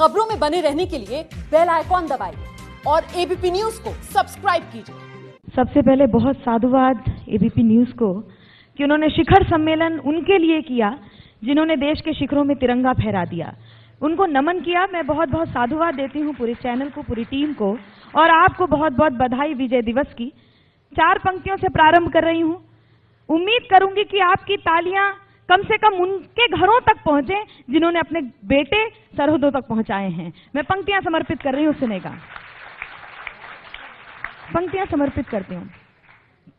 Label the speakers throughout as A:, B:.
A: खबरों में बने रहने के लिए बेल आइकॉन दबाइए और एबीपी न्यूज़ को सब्सक्राइब कीजिए।
B: सबसे पहले बहुत साधुवाद एबीपी न्यूज़ को कि उन्होंने शिखर सम्मेलन उनके लिए किया, जिन्होंने देश के शिखरों में तिरंगा फहरा दिया। उनको नमन किया, मैं बहुत बहुत साधुवाद देती हूँ पूरे चैनल को, पूरी टीम को, और आपको बहुत बहुत बधाई विजय दिवस की। चार पंक्तियों से प्रारंभ कर रही हूँ। उम्मीद करूँगी कि आपकी तालियाँ कम से कम उनके घरों तक पहुँचे जिन्होंने अपने बेटे सरहदों तक पहुँचाए हैं। मैं पंक्तियाँ समर्पित कर रही हूँ सुनेगा पंक्तियाँ समर्पित करती हूँ।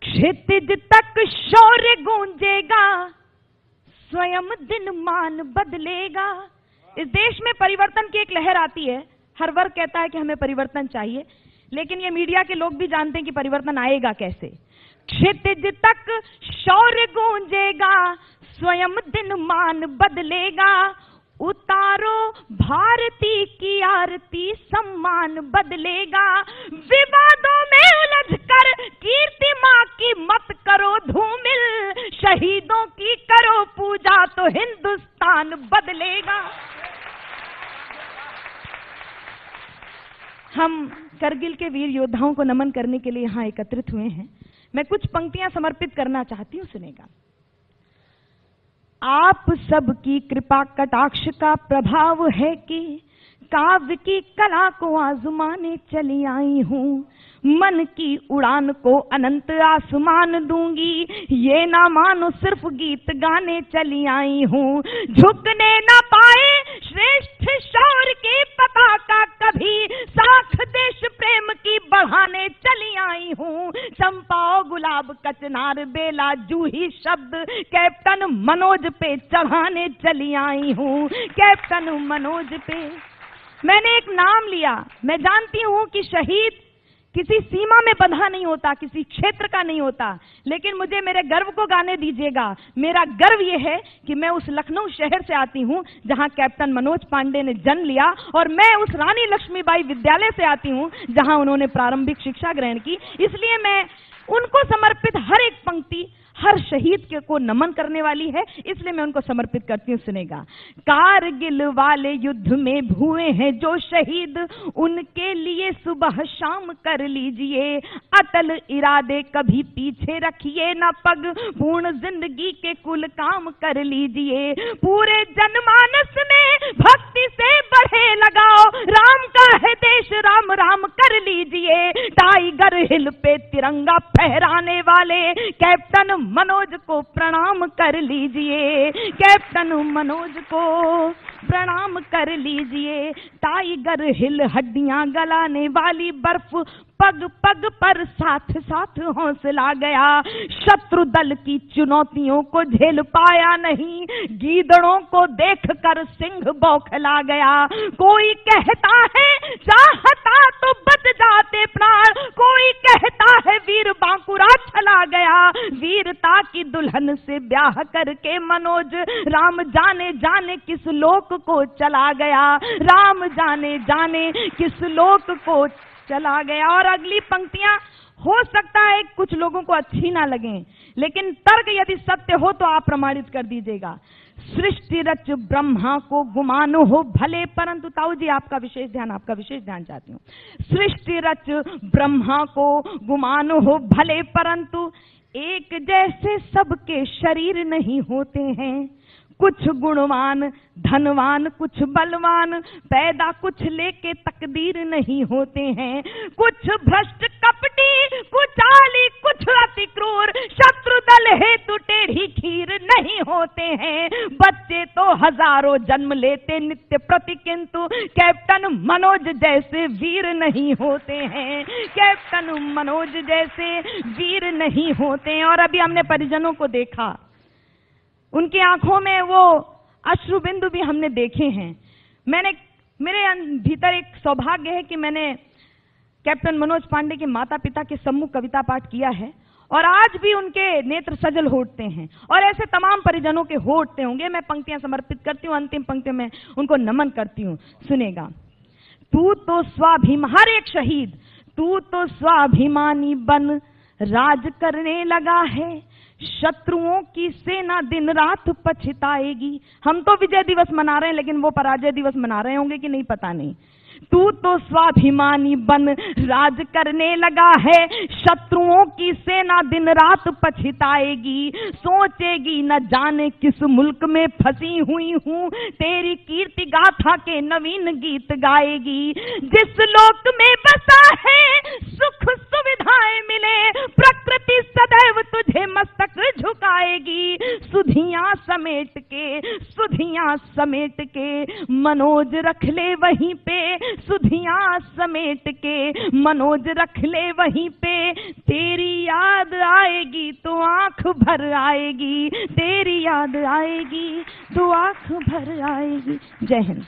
B: क्षितिज तक शौर्य गूंजेगा, स्वयं दिन मान बदलेगा। इस देश में परिवर्तन की एक लहर आती है। हर वर्ग कहता है कि हमें परिवर्तन चाहिए, लेकिन ये मीडिया के लोग भी जानते हैं कि परिवर्तन आएगा कैसे। क्षितिज तक शौर्य गूंजेगा स्वयं दिन मान बदलेगा। उतारो भारती की आरती, सम्मान बदलेगा। विवादों में उलझ कर कीर्ति माँ की मत करो धूमिल। शहीदों की करो पूजा तो हिंदुस्तान बदलेगा। हम करगिल के वीर योद्धाओं को नमन करने के लिए यहाँ एकत्रित हुए हैं। मैं कुछ पंक्तियाँ समर्पित करना चाहती हूँ सुनेगा। आप सब की कृपा कटाक्ष का प्रभाव है कि काव्य की कला को आजमाने चली आई हूँ। मन की उड़ान को अनंत आसमान दूँगी। ये ना मानो सिर्फ़ गीत गाने चली आई हूँ। झुकने ना पाए श्रेष्ठ शौर आई हूँ। चंपाओ गुलाब कचनार बेला, जूही शब्द। कैप्टन मनोज पे चढ़ाने चली आई हूँ। कैप्टन मनोज पे। मैंने एक नाम लिया। मैं जानती हूँ कि शहीद किसी सीमा में बंधा नहीं होता, किसी क्षेत्र का नहीं होता। लेकिन मुझे मेरे गर्व को गाने दीजिएगा। मेरा गर्व यह है कि मैं उस लखनऊ शहर से आती हूँ, जहाँ कैप्टन मनोज पांडे ने जन्म लिया, और मैं उस रानी लक्ष्मीबाई विद्यालय से आती हूँ, जहाँ उन्होंने प्रारंभिक शिक्षा ग्रहण की। इसलिए मैं उनको समर्पित हर एक पंक्ति हर शहीद के को नमन करने वाली है, इसलिए मैं उनको समर्पित करती हूँ, सुनेगा। कारगिल वाले युद्ध में भुए हैं जो शहीद, उनके लिए सुबह शाम कर लीजिए। अतल इरादे कभी पीछे रखिए न पग, पूर्ण ज़िंदगी के कुल काम कर लीजिए। पूरे जनमानस में भक्ति से बढ़े लगाओ। राम का है देश, राम राम, कर हिल पे तिरंगा फहराने वाले, कैप्टन मनोज को प्रणाम कर लीजिए, कैप्टन मनोज को प्रणाम कर लीजिए, टाइगर हिल हड्डियाँ गलाने वाली बर्फ़ पग पग पर साथ साथ हौसला गया। शत्रु दल की चुनौतियों को झेल पाया नहीं। गीदड़ों को देखकर सिंह बौखला गया। कोई कहता है, चाहता तो बच जाते प्राण। कोई कहता है, वीर बांकुरा चला गया। वीरता की दुल्हन से ब्याह करके मनोज, राम जाने जाने किस लोक को चला गया? राम जाने जाने किस लोक को चला गया और अगली पंक्तियाँ, हो सकता है कुछ लोगों को अच्छी ना लगे, लेकिन तर्क यदि सत्य हो तो आप प्रमाणित कर दीजिएगा। सृष्टि रच ब्रह्मा को गुमान हो भले, परंतु ताऊ जी, आपका विशेष ध्यान, आपका विशेष ध्यान चाहती हूँ। सृष्टि रच ब्रह्मा को गुमान हो भले, परंतु एक जैसे सबके शरीर नहीं होते हैं। कुछ गुणवान, धनवान, कुछ बलवान, पैदा कुछ लेके तकदीर नहीं होते हैं। कुछ भ्रष्ट कपटी, कुछ आली, कुछ अति क्रूर, शत्रु दल हेतु टेढ़ी खीर नहीं होते हैं। बच्चे तो हज़ारों जन्म लेते नित्य प्रति, किंतु कैप्टन मनोज जैसे वीर नहीं होते हैं। कैप्टन मनोज जैसे वीर नहीं होते हैं। और अभी हमने परिजनों को देखा उनकी आँखों में वो अश्रु बिंदु भी हमने देखे हैं। मैंने, मेरे भीतर एक सौभाग्य है कि मैंने कैप्टन मनोज पांडे के माता पिता के सम्मुख कविता पाठ किया है और आज भी उनके नेत्र सजल होते हैं और ऐसे तमाम परिजनों के होते होंगे। मैं पंक्तियाँ समर्पित करती हूँ, अंतिम पंक्ति में उनको नमन करती हूँ। सुनेगा। तू तो स्वाभिम, हर एक शहीद, तू तो स्वाभिमानी बन, राज करने लगा है। शत्रुओं की सेना दिन रात पछताएगी। हम तो विजय दिवस मना रहे हैं, लेकिन वो पराजय दिवस मना रहे होंगे कि नहीं, पता नहीं। तू तो स्वाभिमानी बन, राज करने लगा है। शत्रुओं की सेना दिन रात पछताएगी। सोचेगी, न जाने किस मुल्क में फंसी हुई हूँ। तेरी कीर्ति गाथा के नवीन गीत गाएगी। जिस लोक में बसा है, सुख सुविधाएँ मिले। प्रकृति सदैव तुझे मस्तक झुकाएगी सुधियाँ समेट के, सुधियाँ समेट के, मनोज रख ले वहीं पे। सुधियाँ समेट के, मनोज रख ले वहीं पे। तेरी याद आएगी तो आँख भर आएगी। तेरी याद आएगी तो आँख भर आएगी। जय हिंद।